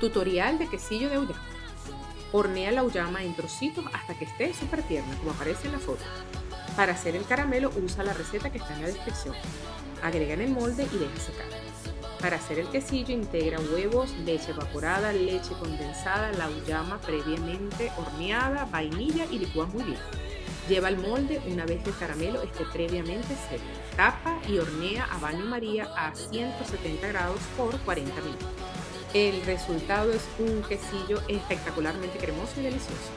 Tutorial de quesillo de auyama. Hornea la auyama en trocitos hasta que esté súper tierna, como aparece en la foto. Para hacer el caramelo usa la receta que está en la descripción. Agrega en el molde y deja secar. Para hacer el quesillo integra huevos, leche evaporada, leche condensada, la auyama previamente horneada, vainilla y licúa muy bien. Lleva al molde una vez que el caramelo esté previamente seco. Tapa y hornea a baño María a 170 grados por 40 minutos. El resultado es un quesillo espectacularmente cremoso y delicioso.